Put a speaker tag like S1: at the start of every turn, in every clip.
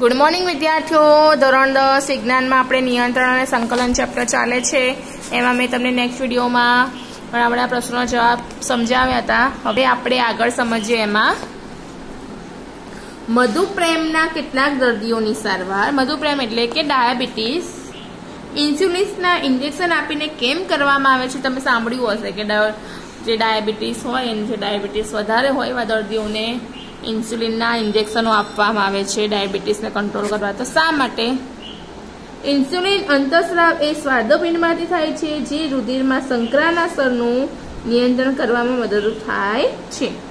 S1: Good morning વિદ્યાર્થીઓ. ધોરણ દસ વિજ્ઞાનમાં આપણે નિયંત્રણ અને સંકલન ચેપ્ટર ચાલે છે. એમાં મેં તમને નેક્સ્ટ વિડીયોમાં ઘણા બધા પ્રશ્નોનો જવાબ સમજાવ્યા હતા. હવે આપણે આગળ સમજીએ એમાં. મધુપ્રેમના કેટલાક દર્દીઓની સારવાર. મધુપ્રેમ એટલે કે ડાયાબિટીસ. ઇન્સ્યુલિન્સના ઇન્જેક્શન આપીને કેમ કરવામાં આવે છે તમે સાંભળ્યું હશે કે જે ડાયાબિટીસ હોય, એને જે ડાયાબિટીસ વધારે હોય એવા દર્દીઓને ઇન્સ્યુલિનના ઇન્જેક્શનો આપવામાં આવે છે, ડાયાબિટીસને કંટ્રોલ કરવા. તો શા માટે? ઇન્સ્યુલિન અંતસ્રાવ એ સ્વાદુપિંડમાંથી થાય છે, જે રુધિરમાં સંકરાના સ્તરનું નિયંત્રણ કરવામાં મદદરૂપ થાય છે.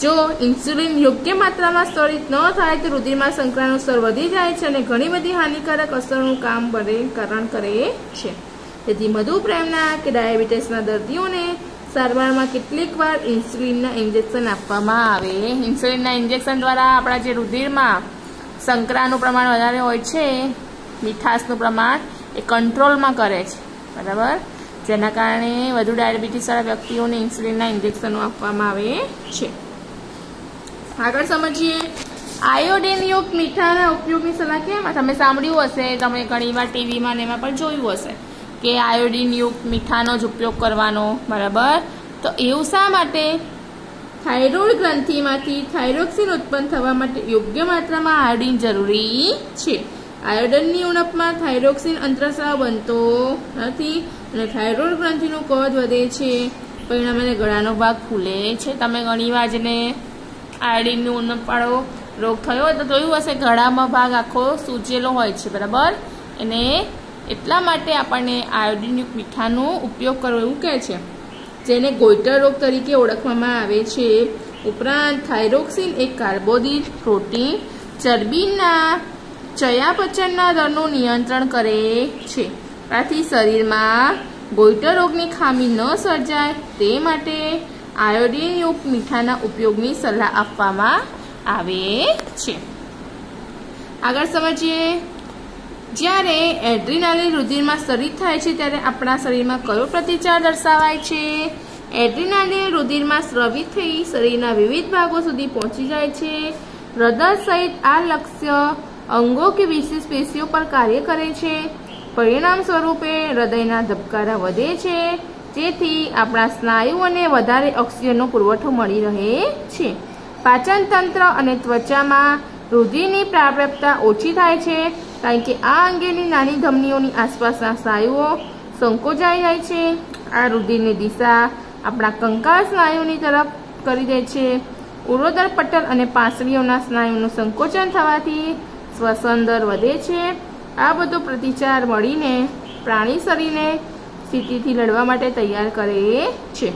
S1: જો ઇન્સ્યુલિન યોગ્ય માત્રામાં સ્તરિત ન થાય તો રુધિરમાં સંકરાનું સ્તર વધી જાય છે અને ઘણી બધી હાનિકારક અસરનું કામ બને, કારણ કરે છે. તેથી મધુપ્રેમના કે ડાયાબિટીસના દર્દીઓને સારવારમાં કેટલીક વાર ઇન્સ્યુલિનના ઇન્જેક્શન આપવામાં આવે. ઇન્સ્યુલિનના ઇન્જેક્શન દ્વારા આપણા જે રુધિરમાં સંકરાનું પ્રમાણ વધારે હોય છે, મીઠાશનું પ્રમાણ એ કંટ્રોલમાં કરે છે. બરાબર? જેના કારણે વધુ ડાયાબિટીસવાળા વ્યક્તિઓને ઇન્સ્યુલિનના ઇન્જેક્શનો આપવામાં આવે છે. આગળ સમજીએ. આયોડિનયુક્ત મીઠાના ઉપયોગની સલાહ કેમ? તમે સાંભળ્યું હશે, તમે ઘણીવાર ટીવીમાં ને એમાં પણ જોયું હશે. કે આયોડિનયુક્ત મીઠાનો જ ઉપયોગ કરવાનો, બરાબર? તો એવું શા માટે? થાઇરોઇડ ગ્રંથિમાંથી થાઇરોક્સિન ઉત્પન્ન થવા માટે યોગ્ય માત્રામાં આયોડિન જરૂરી છે. આયોડનની ઉણપમાં થાઇરોક્સિન અંતરસ્રાવ બનતો નથી અને થાઇરોઇડ ગ્રંથિનું કદ વધે છે. પરિણામે ગળાનો ભાગ ખુલે છે. તમે ઘણીવાર જેને આયોડિનની ઉણપવાળો રોગ થયો તો જોયું હશે, ગળામાં ભાગ આખો સૂજેલો હોય છે, બરાબર? એને એટલા માટે આપણને આયોડિનયુક્ત મીઠાનો ઉપયોગ કરવો એવું કહે છે. જેને ગોઈટર રોગ તરીકે ઓળખવામાં આવે છે. ઉપરાંત થાઇરોક્સિન એક કાર્બોદિત પ્રોટીન ચરબીના ચયાપચયના દરનું નિયંત્રણ કરે છે. આથી શરીરમાં ગોઈટર રોગની ખામી ન સર્જાય તે માટે આયોડિનયુક્ત મીઠાના ઉપયોગની સલાહ આપવામાં આવે છે. આગળ સમજીએ. જ્યારે એડ્રિનાલિન રુધિરમાં સ્તરિત થાય છે, ત્યારે આપણા શરીરમાં કયો પ્રતિચાર દર્શાવાય છે? એડ્રિનાલિન રુધિરમાં સ્રવિત થઈ શરીરના વિવિધ ભાગો સુધી પહોંચી જાય છે. હૃદય સહિત આ લક્ષ્ય અંગો કે વિશેષ પેશીઓ પર કાર્ય કરે છે. પરિણામ સ્વરૂપે હૃદયના ધબકારા વધે છે. જેથી આપણા સ્નાયુઓને વધારે ઓક્સિજનનો પુરવઠો મળી રહે છે. પાચનતંત્ર અને ત્વચામાં રુધિરની પ્રાપ્યતા ઓછી થાય છે, કારણ કે આ અંગેની નાની ધમનીઓની આસપાસના સ્નાયુઓ સંકોચાઈ જાય છે. આ રુધિરની દિશા આપણા કંકાળ સ્નાયુની તરફ કરી દે છે. ઉરોદર પટલ અને પાંસળીઓના સ્નાયુનું સંકોચન થવાથી શ્વસન દર વધે છે. આ બધો પ્રતિચાર મળીને પ્રાણી શરીરને સ્થિતિથી લડવા માટે તૈયાર કરે છે.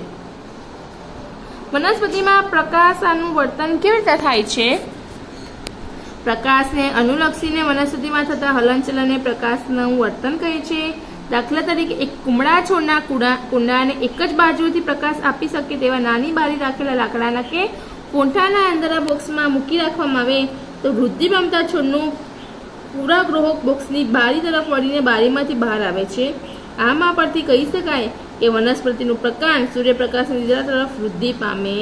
S1: વનસ્પતિમાં પ્રકાશનું વર્તન કેવી રીતે થાય છે? પ્રકાશને અનુલક્ષીને વનસ્પતિમાં થતા હલનચલનને પ્રકાશનું વર્તન કહે છે. દાખલા તરીકે એક કુમળા છોડના કુડા કુંડાને એક જ બાજુથી પ્રકાશ આપી શકે તેવા નાની બારી રાખેલા લાકડાના કે કોઠાના અંદર બોક્સમાં મૂકી રાખવામાં આવે તો વૃદ્ધિ પામતા છોડનું પૂરા ગ્રહક બોક્સની બારી તરફ વળીને બારીમાંથી બહાર આવે છે. આમાં પરથી કહી શકાય કે વનસ્પતિનું પ્રકાશ સૂર્યપ્રકાશની દિશા તરફ વૃદ્ધિ પામે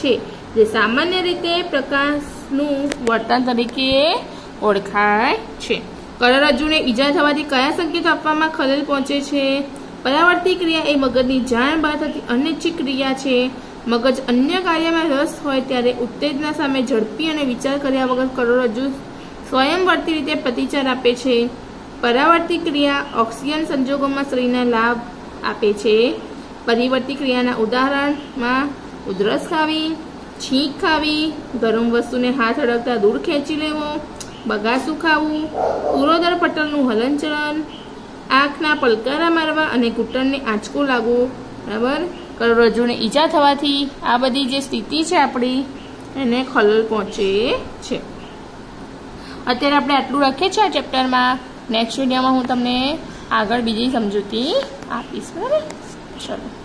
S1: છે. જે સામાન્ય રીતે પ્રકાશનું વર્તન તરીકે ઓળખાય છે. કરોડરજ્જુને ઈજા થવાથી કયા સંકેતો આપવામાં ખલેલ પહોંચે છે? પરાવર્તી ક્રિયા એ મગજની જાણ બહાર થતી અનિચ્છિત ક્રિયા છે. મગજ અન્ય કાર્યમાં રસ હોય ત્યારે ઉત્તેજના સામે ઝડપી અને વિચાર કર્યા વગર કરોડરજ્જુ સ્વયંવર્તી રીતે પ્રતિચાર આપે છે. પરાવર્તી ક્રિયા ઓક્સિજન સંજોગોમાં શરીરને લાભ આપે છે. પરિવર્તી ક્રિયાના ઉદાહરણમાં ઉધરસ ખાવી છીંક ખાવી, ગરમ વસ્તુને હાથ અડકતા દૂર ખેંચી લેવો, બગાસું ખાવું પૂરોદર પટલનું હલનચલન, આંખના પલકારા મારવા અને ઘૂંટણને આંચકો લાગવો, બરાબર? કરોડરજ્જુને ઈજા થવાથી આ બધી જે સ્થિતિ છે આપણી, એને ખલલ પહોંચે છે. અત્યારે આપણે આટલું રાખીએ છીએ આ ચેપ્ટરમાં. નેક્સ્ટ વિડીયોમાં હું તમને આગળ બીજી સમજૂતી આપીશ, બરાબર? ચલો.